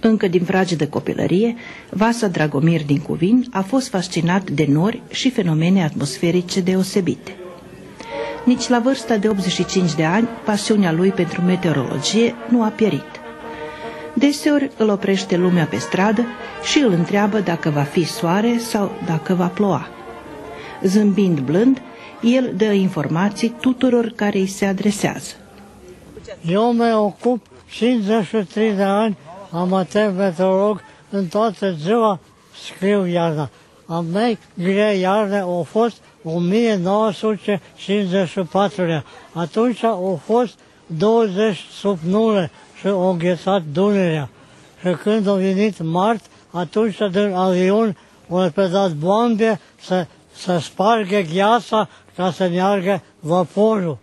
Încă din frage de copilărie, Vasa Dragomir din Cuvin a fost fascinat de nori și fenomene atmosferice deosebite. Nici la vârsta de 85 de ani, pasiunea lui pentru meteorologie nu a pierit. Deseori îl oprește lumea pe stradă și îl întreabă dacă va fi soare sau dacă va ploua. Zâmbind blând, el dă informații tuturor care îi se adresează. Eu mă ocup 53 de ani amateur meteorolog, în toată ziua scriu iarna. A mea grea iarna a fost 1954 Atunci au fost 20 sub nule și au înghețat Dunărea. Și când a venit mart, atunci din avion au dat bombe să, să spargă gheața ca să meargă vaporul.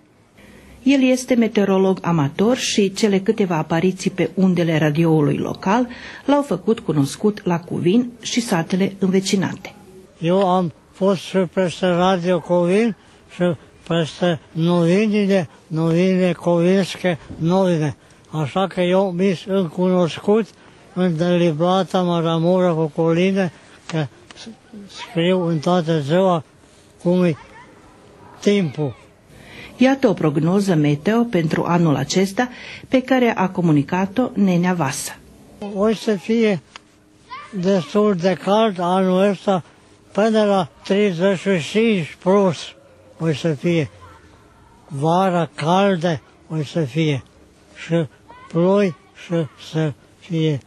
El este meteorolog amator și cele câteva apariții pe undele radioului local l-au făcut cunoscut la Cuvin și satele învecinate. Eu am fost și peste Radio Covin și peste novinile, novinile covinske novine. Așa că eu mi sunt cunoscut în delibrata Maramura cu Coline, că scriu în toată ziua cum e timpul. Iată o prognoză meteo pentru anul acesta pe care a comunicat-o Nenea Vasa. O să fie destul de cald anul ăsta până la 35 plus o să fie. Vara caldă o să fie și ploi și să fie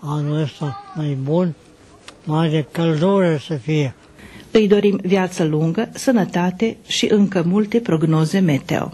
anul ăsta mai bun, mai de căldură să fie. Îi dorim viață lungă, sănătate și încă multe prognoze meteo.